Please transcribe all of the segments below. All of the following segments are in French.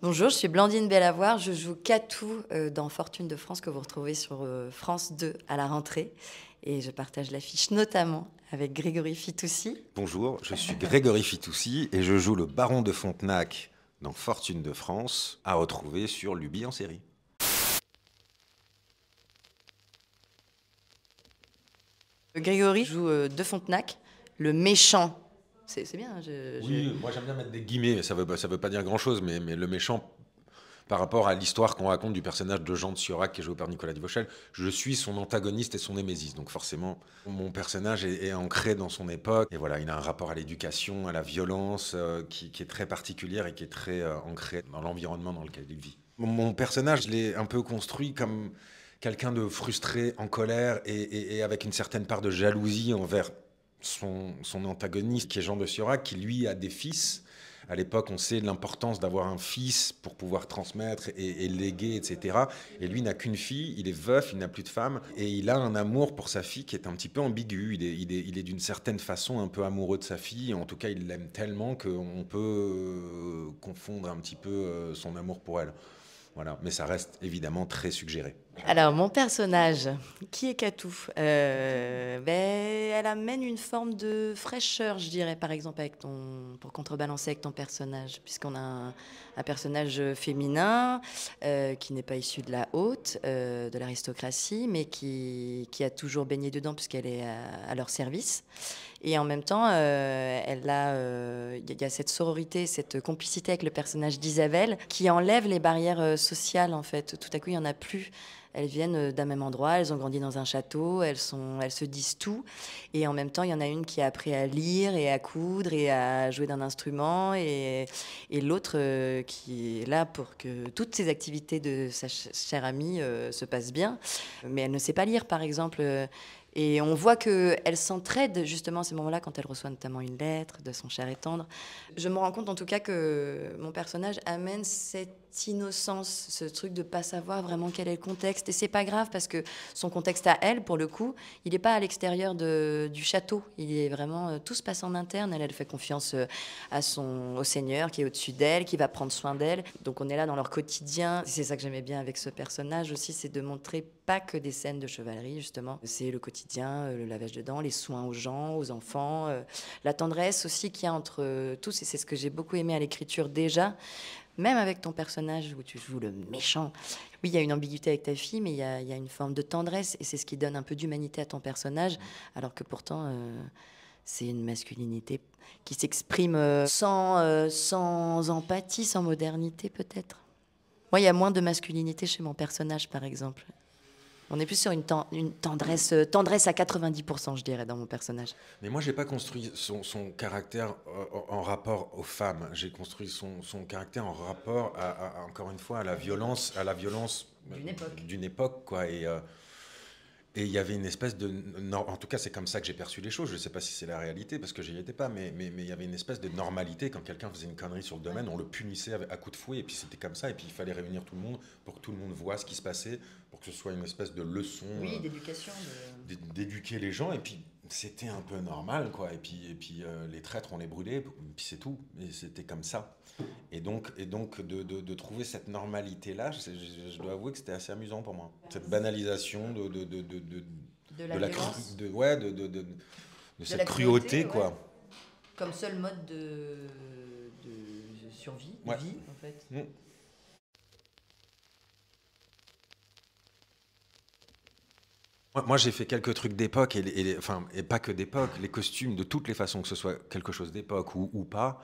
Bonjour, je suis Blandine Bellavoir. Je joue Katou euh, dans Fortune de France que vous retrouvez sur euh, France 2 à la rentrée. Et je partage l'affiche notamment avec Grégory Fitoussi. Bonjour, je suis Grégory Fitoussi et je joue le baron de Fontenac dans Fortune de France à retrouver sur Luby en série. Grégory joue euh, de Fontenac, le méchant. C'est bien. Oui, moi j'aime bien mettre des guillemets, ça veut, ça veut pas dire grand chose, mais, le méchant, par rapport à l'histoire qu'on raconte du personnage de Jean de Siorac qui est joué par Nicolas Divauchel, je suis son antagoniste et son némésis. Donc forcément, mon personnage est, ancré dans son époque. Et voilà, il a un rapport à l'éducation, à la violence euh, qui, est très particulière et qui est très euh, ancré dans l'environnement dans lequel il vit. Mon, mon personnage, je l'ai un peu construit comme quelqu'un de frustré, en colère et avec une certaine part de jalousie envers son, antagoniste qui est Jean de Siorac, qui lui a des fils. À l'époque, on sait l'importance d'avoir un fils pour pouvoir transmettre et, et léguer, etc. Et lui n'a qu'une fille, il est veuf, il n'a plus de femme, et il a un amour pour sa fille qui est un petit peu ambigu. Il est, il est, il est d'une certaine façon un peu amoureux de sa fille, en tout cas, il l'aime tellement qu'on peut euh, confondre un petit peu euh, son amour pour elle. Voilà, mais ça reste évidemment très suggéré. Alors, mon personnage, qui est Katou Euh, ben, Elle amène une forme de fraîcheur, je dirais, par exemple, avec ton, pour contrebalancer avec ton personnage, puisqu'on a un, personnage féminin euh, qui n'est pas issu de la haute, euh, de l'aristocratie, mais qui, qui a toujours baigné dedans, puisqu'elle est à, à leur service. Et en même temps, euh, elle a, euh, il il y a cette sororité, cette complicité avec le personnage d'Isabelle qui enlève les barrières euh, sociales en fait. Tout à coup, il y en a plus. Elles viennent euh, d'un même endroit, elles ont grandi dans un château, elles, se disent tout. Et en même temps, il y en a une qui a appris à lire et à coudre et à jouer d'un instrument, et, l'autre euh, qui est là pour que toutes ces activités de sa ch- chère amie euh, se passent bien. Mais elle ne sait pas lire, par exemple. Et on voit qu'elle s'entraide justement à ces moments-là quand elle reçoit notamment une lettre de son cher et tendre. Je me rends compte en tout cas que mon personnage amène cette innocence, ce truc de pas savoir vraiment quel est le contexte. Et c'est pas grave parce que son contexte à elle, pour le coup, il n'est pas à l'extérieur du château. Il est vraiment euh, tout se passe en interne. Elle, elle fait confiance euh, à son au Seigneur qui est au-dessus d'elle, qui va prendre soin d'elle. Donc on est là dans leur quotidien. C'est ça que j'aimais bien avec ce personnage aussi, c'est de montrer pas que des scènes de chevalerie justement. C'est le quotidien, euh, le lavage de dents, les soins aux gens, aux enfants, euh, la tendresse aussi qu'il y a entre euh, tous. Et c'est ce que j'ai beaucoup aimé à l'écriture déjà. Même avec ton personnage où tu joues le méchant, oui, il y a une ambiguïté avec ta fille, mais il y a, une forme de tendresse et c'est ce qui donne un peu d'humanité à ton personnage, alors que pourtant, c'est une masculinité qui s'exprime sans, sans empathie, sans modernité peut-être. Moi, il y a moins de masculinité chez mon personnage, par exemple. On est plus sur une, ten- une tendresse, euh, tendresse à 90%, je dirais, dans mon personnage. Mais moi, j'ai pas construit son, son caractère euh, en rapport aux femmes. J'ai construit son, son caractère en rapport, à, à- encore une fois, à la violence, à la violence D'une époque. d'une époque, quoi. Et euh, et il y avait une espèce de, en tout cas, c'est comme ça que j'ai perçu les choses. Je sais pas si c'est la réalité parce que j'y étais pas, mais mais mais il y avait une espèce de normalité quand quelqu'un faisait une connerie sur le domaine, on le punissait à coups de fouet et puis c'était comme ça. Et puis il fallait réunir tout le monde pour que tout le monde voit ce qui se passait, pour que ce soit une espèce de leçon. euh, d'éducation. d'é- d'éduquer les gens et puis c'était un peu normal quoi et puis et puis euh, les traîtres on les brûlait et puis c'est tout et c'était comme ça et donc et donc de, de- de trouver cette normalité là je, je- je dois avouer que c'était assez amusant pour moi cette banalisation de de, de, de, de- la de ouais de, de, de- cette la cruauté, quoi. Comme seul mode de, de survie, de Ouais. vie, en fait. Mm. Moi, j'ai fait quelques trucs d'époque, et, enfin, et pas que d'époque, les costumes, de toutes les façons, que ce soit quelque chose d'époque ou, pas,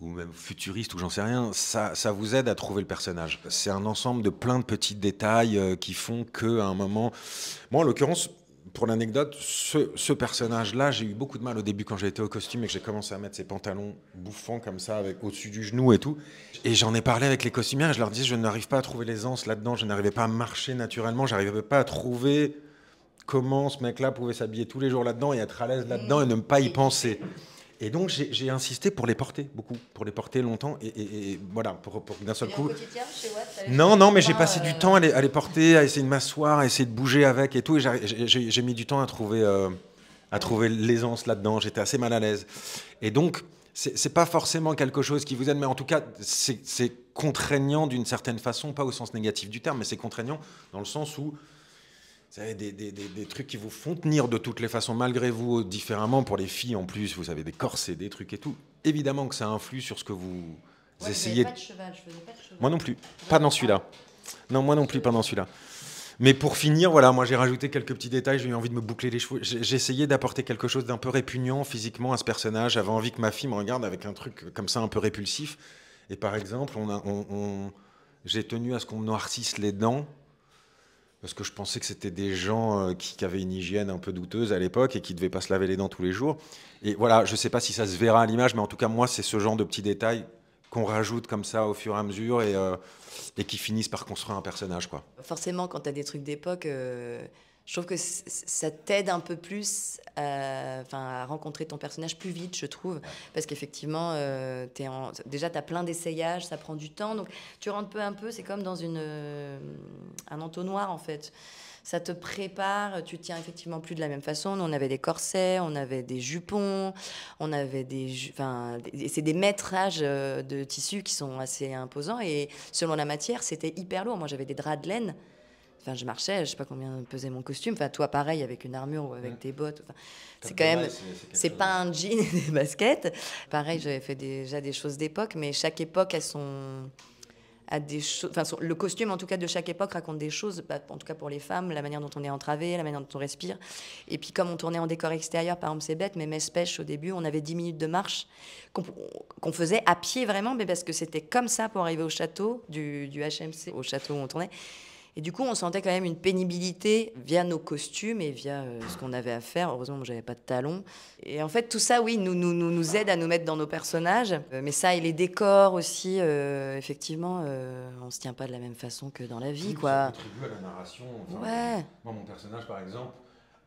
ou même futuriste, ou j'en sais rien, ça, vous aide à trouver le personnage. C'est un ensemble de plein de petits détails euh, qui font que à un moment... Moi, en l'occurrence, pour l'anecdote, ce, personnage-là, j'ai eu beaucoup de mal au début quand été au costume et que j'ai commencé à mettre ces pantalons bouffants comme ça, avec au-dessus du genou et tout. Et j'en ai parlé avec les costumières et je leur disais, je n'arrive pas à trouver l'aisance là-dedans, je n'arrivais pas à marcher naturellement, j'arrivais pas à trouver comment ce mec-là pouvait s'habiller tous les jours là-dedans et être à l'aise là-dedans et ne pas y penser. Et donc j'ai insisté pour les porter beaucoup, pour les porter longtemps et, et- et voilà, pour, pour d'un seul coup. Non, non, mais j'ai passé du temps à les, à les porter, à essayer de m'asseoir, à essayer de bouger avec et tout. Et j'ai- mis du temps à trouver, euh, à trouver l'aisance là-dedans. J'étais assez mal à l'aise. Et donc, c'est pas forcément quelque chose qui vous aide, mais en tout cas, c'est contraignant d'une certaine façon, pas au sens négatif du terme, mais c'est contraignant dans le sens où vous avez des, des, des, trucs qui vous font tenir de toutes les façons, malgré vous, différemment. Pour les filles, en plus, vous avez des corsets, des trucs et tout. Évidemment que ça influe sur ce que vous essayez. Pas de cheval, je faisais pas de cheval. Moi non plus. Pas dans celui-là. Non, moi non plus, pas dans celui-là. Mais pour finir, voilà, moi j'ai rajouté quelques petits détails, j'ai eu envie de me boucler les cheveux. J'ai essayé d'apporter quelque chose d'un peu répugnant physiquement à ce personnage. J'avais envie que ma fille me regarde avec un truc comme ça un peu répulsif. Et par exemple, on on, j'ai tenu à ce qu'on noircisse les dents parce que je pensais que c'était des gens euh, qui, avaient une hygiène un peu douteuse à l'époque et qui ne devaient pas se laver les dents tous les jours. Et voilà, je ne sais pas si ça se verra à l'image, mais en tout cas, moi, c'est ce genre de petits détails qu'on rajoute comme ça au fur et à mesure et, euh, qui finissent par construire un personnage. Quoi. Forcément, quand tu as des trucs d'époque, euh, je trouve que ça t'aide un peu plus à, à, rencontrer ton personnage plus vite, je trouve. Parce qu'effectivement, euh, en, déjà, tu as plein d'essayages, ça prend du temps. Donc, tu rentres peu à peu, c'est comme dans une, un entonnoir, en fait ça te prépare, tu tiens effectivement plus de la même façon. Nous, on avait des corsets, on avait des jupons, on avait des. Enfin, c'est des métrages euh, de tissus qui sont assez imposants et selon la matière, c'était hyper lourd. Moi, j'avais des draps de laine. Enfin, je marchais, je sais pas combien pesait mon costume. Enfin, toi, pareil, avec une armure ou avec des bottes. c'est quand même, c'est pas un jean et des baskets. Pareil, j'avais fait déjà des choses d'époque, mais chaque époque a son, des choses. Enfin, le costume, en tout cas, de chaque époque raconte des choses. Bah, en tout cas pour les femmes, la manière dont on est entravé, la manière dont on respire. Et puis, comme on tournait en décor extérieur, par exemple, c'est bête, mais Messe Pêche, au début, on avait 10 minutes de marche qu'on faisait à pied vraiment, mais parce que c'était comme ça pour arriver au château du, du HMC, au château où on tournait. Et du coup, on sentait quand même une pénibilité via nos costumes et via euh, ce qu'on avait à faire. Heureusement, moi, j'avais pas de talons. Et en fait, tout ça, oui, nous, nous, nous, aide à nous mettre dans nos personnages. Euh, mais ça et les décors aussi, euh, effectivement, on se tient pas de la même façon que dans la vie, quoi. Ça contribue à la narration. ouais. Moi, mon personnage, par exemple,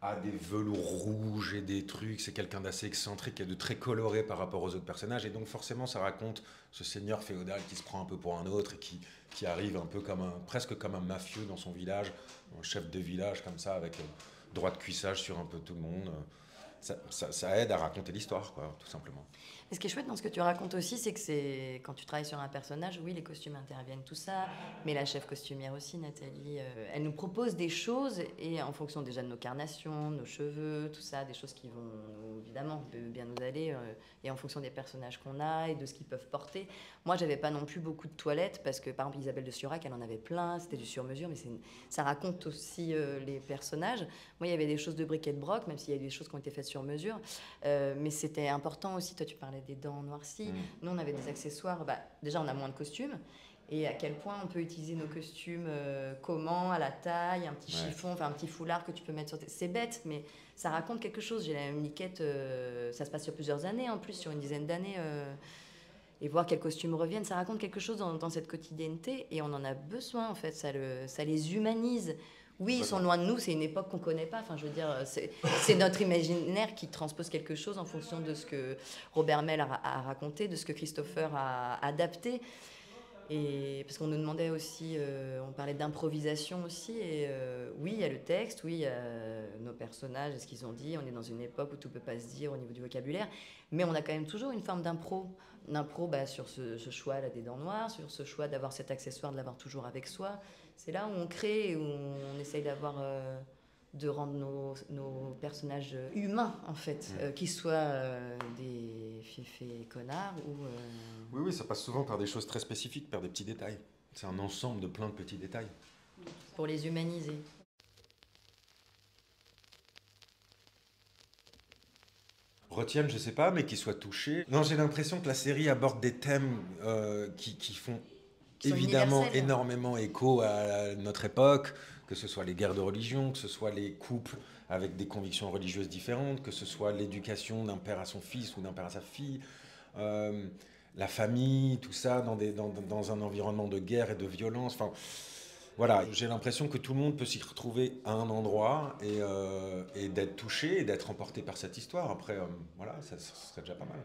a des velours rouges et des trucs. C'est quelqu'un d'assez excentrique et de très coloré par rapport aux autres personnages. Et donc, forcément, ça raconte ce seigneur féodal qui se prend un peu pour un autre et qui qui arrive un peu comme un, presque comme un mafieux dans son village, un chef de village comme ça, avec euh, droit de cuissage sur un peu tout le monde. Ça, aide à raconter l'histoire, quoi, tout simplement ce qui est chouette dans ce que tu racontes aussi, c'est que c'est quand tu travailles sur un personnage, oui, les costumes interviennent, tout ça, mais la chef costumière aussi, Nathalie, euh, elle nous propose des choses et en fonction déjà de nos carnations, nos cheveux, tout ça, des choses qui vont évidemment bien nous aller euh, et en fonction des personnages qu'on a et de ce qu'ils peuvent porter. Moi, j'avais pas non plus beaucoup de toilettes parce que par exemple Isabelle de Surac, elle en avait plein, c'était du sur-mesure, mais ça raconte aussi euh, les personnages. Moi, il y avait des choses de briquet de broc, même s'il y a des choses qui ont été faites sur mesure, mais c'était important aussi. Toi, tu parlais des dents noircies. Mm. Nous, on avait des accessoires. Bah, déjà, on a moins de costumes. Et à quel point on peut utiliser nos costumes, euh, comment, à la taille, un petit chiffon, enfin un petit foulard que tu peux mettre sur tes... C'est bête, mais ça raconte quelque chose. J'ai la même liquette, euh, ça se passe sur plusieurs années en plus, sur une dizaine d'années. Euh, et voir quels costumes reviennent, ça raconte quelque chose dans, dans, cette quotidienneté. Et on en a besoin, en fait. Ça, le, ça les humanise. Oui, ils sont loin de nous, c'est une époque qu'on ne connaît pas. Enfin, je veux dire, c'est notre imaginaire qui transpose quelque chose en fonction de ce que Robert Mell a, raconté, de ce que Christopher a adapté. Et parce qu'on nous demandait aussi, euh, on parlait d'improvisation aussi, et euh, oui, il y a le texte, oui, il y a nos personnages, ce qu'ils ont dit, on est dans une époque où tout ne peut pas se dire au niveau du vocabulaire, mais on a quand même toujours une forme d'impro, d'impro bah, sur ce, ce choix là des dents noires, sur ce choix d'avoir cet accessoire, de l'avoir toujours avec soi, c'est là où on crée et où on essaye d'avoir euh, de rendre nos, personnages humains en fait, euh, qu'ils soient euh, des fiefés connards ou. Oui, oui, ça passe souvent par des choses très spécifiques, par des petits détails. C'est un ensemble de plein de petits détails. Pour les humaniser. retiennent, je sais pas, mais qu'ils soient touchés. Non, j'ai l'impression que la série aborde des thèmes qui, qui, font évidemment énormément écho à notre époque, que ce soit les guerres de religion, que ce soit les couples avec des convictions religieuses différentes, que ce soit l'éducation d'un père à son fils ou d'un père à sa fille, euh, la famille, tout ça dans, des, dans, dans, un environnement de guerre et de violence. Enfin, voilà, j'ai l'impression que tout le monde peut s'y retrouver à un endroit et, euh, et d'être touché et d'être emporté par cette histoire. Après, euh, voilà, ça, ça serait déjà pas mal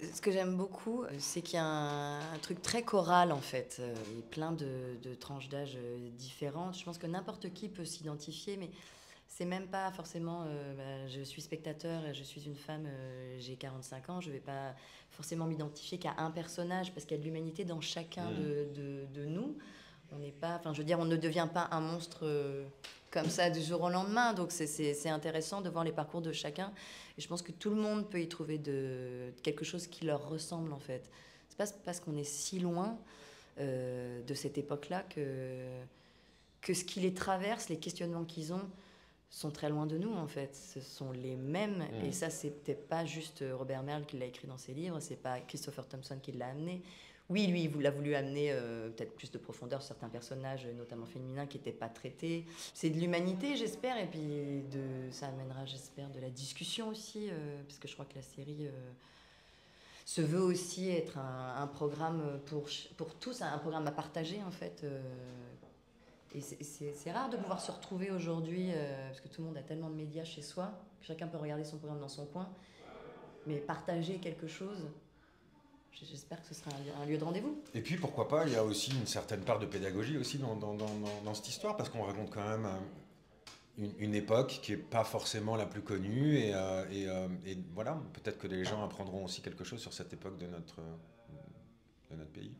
ce que j'aime beaucoup, euh, c'est qu'il y a un, truc très choral en fait. Euh, a plein de, tranches d'âge euh, différentes. Je pense que n'importe qui peut s'identifier, mais c'est même pas forcément euh, bah, je suis spectateur et je suis une femme, euh, j'ai 45 ans, je vais pas forcément m'identifier qu'à un personnage parce qu'il y a de l'humanité dans chacun Mm. de, de- de nous. On n'est pas, enfin je veux dire, on ne devient pas un monstre euh, comme ça du jour au lendemain. Donc c'est- intéressant de voir les parcours de chacun. Et je pense que tout le monde peut y trouver de, quelque chose qui leur ressemble en fait. C'est pas parce qu'on est si loin euh, de cette époque-là que, que ce qui les traverse, les questionnements qu'ils ont, sont très loin de nous en fait. Ce sont les mêmes. Mm. Et ça, c'est peut-être pas juste Robert Merle qui l'a écrit dans ses livres, c'est pas Christopher Thompson qui l'a amené. Oui, lui, il a voulu amener euh, peut-être plus de profondeur certains personnages, notamment féminins, qui n'étaient pas traités. C'est de l'humanité, j'espère, et puis de, ça amènera, j'espère, de la discussion aussi, euh, parce que je crois que la série euh, se veut aussi être un, programme pour, pour tous, un programme à partager, en fait. euh, et c'est- rare de pouvoir se retrouver aujourd'hui, euh, parce que tout le monde a tellement de médias chez soi, que chacun peut regarder son programme dans son coin, mais partager quelque chose, j'espère que ce sera un lieu, de rendez-vous. Et puis pourquoi pas, il y a aussi une certaine part de pédagogie aussi dans, dans, dans, cette histoire, parce qu'on raconte quand même euh, une, une époque qui n'est pas forcément la plus connue, et, euh, et, euh, et voilà, peut-être que les gens apprendront aussi quelque chose sur cette époque de notre, de notre pays.